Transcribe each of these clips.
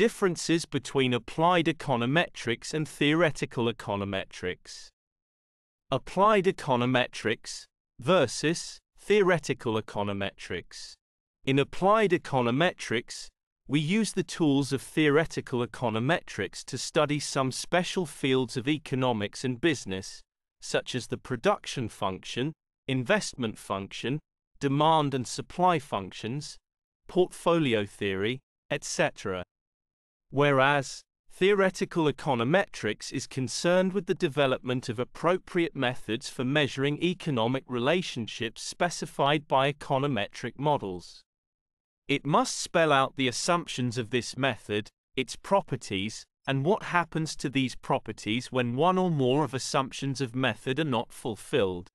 Differences between applied econometrics and theoretical econometrics. Applied econometrics versus theoretical econometrics. In applied econometrics, we use the tools of theoretical econometrics to study some special fields of economics and business, such as the production function, investment function, demand and supply functions, portfolio theory, etc. Whereas, theoretical econometrics is concerned with the development of appropriate methods for measuring economic relationships specified by econometric models. It must spell out the assumptions of this method, its properties, and what happens to these properties when one or more of assumptions of method are not fulfilled.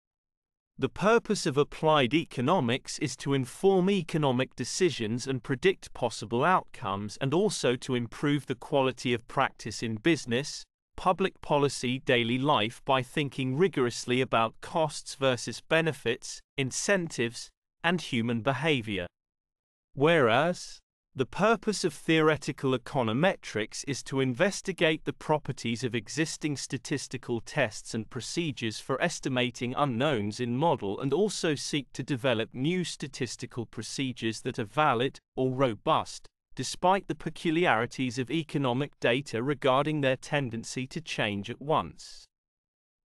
The purpose of applied economics is to inform economic decisions and predict possible outcomes and also to improve the quality of practice in business, public policy, daily life by thinking rigorously about costs versus benefits, incentives, and human behavior. Whereas, the purpose of theoretical econometrics is to investigate the properties of existing statistical tests and procedures for estimating unknowns in model and also seek to develop new statistical procedures that are valid or robust, despite the peculiarities of economic data regarding their tendency to change at once.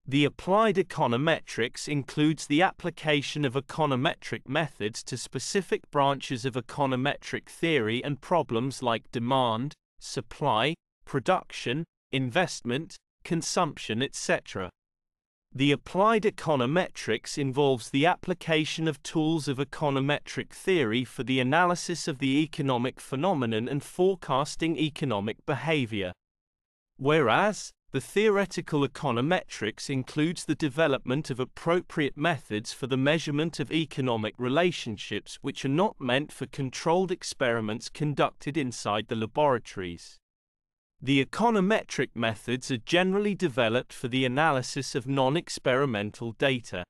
The applied econometrics includes the application of econometric methods to specific branches of econometric theory and problems like demand, supply, production, investment, consumption, etc. The applied econometrics involves the application of tools of econometric theory for the analysis of the economic phenomenon and forecasting economic behavior. Whereas, the theoretical econometrics includes the development of appropriate methods for the measurement of economic relationships which are not meant for controlled experiments conducted inside the laboratories. The econometric methods are generally developed for the analysis of non-experimental data.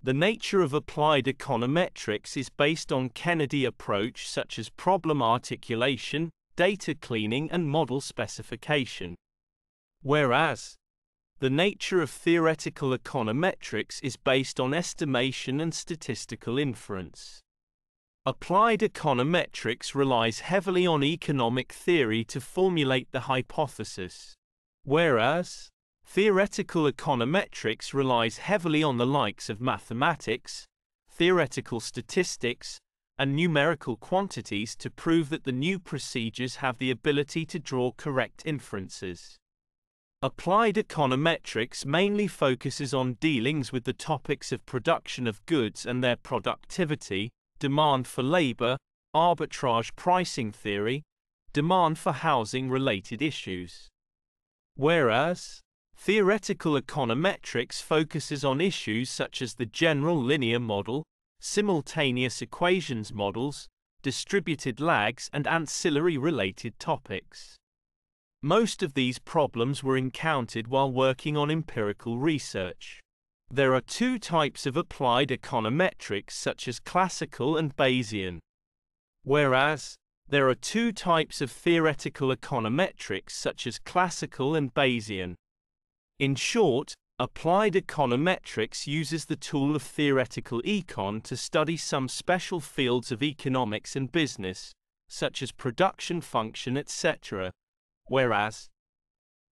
The nature of applied econometrics is based on Kennedy approach such as problem articulation, data cleaning and model specification. Whereas, the nature of theoretical econometrics is based on estimation and statistical inference. Applied econometrics relies heavily on economic theory to formulate the hypothesis, whereas theoretical econometrics relies heavily on the likes of mathematics, theoretical statistics, and numerical quantities to prove that the new procedures have the ability to draw correct inferences. Applied econometrics mainly focuses on dealings with the topics of production of goods and their productivity, demand for labor, arbitrage pricing theory, demand for housing related issues. Whereas, theoretical econometrics focuses on issues such as the general linear model, simultaneous equations models, distributed lags, and ancillary related topics. Most of these problems were encountered while working on empirical research. There are two types of applied econometrics such as classical and Bayesian. Whereas, there are two types of theoretical econometrics such as classical and Bayesian. In short, applied econometrics uses the tool of theoretical econ to study some special fields of economics and business, such as production function etc whereas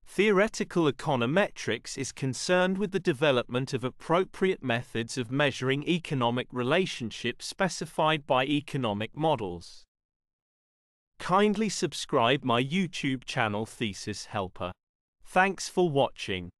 theoretical econometrics is concerned with the development of appropriate methods of measuring economic relationships specified by economic models. Kindly subscribe my YouTube channel Thesis Helper. Thanks for watching.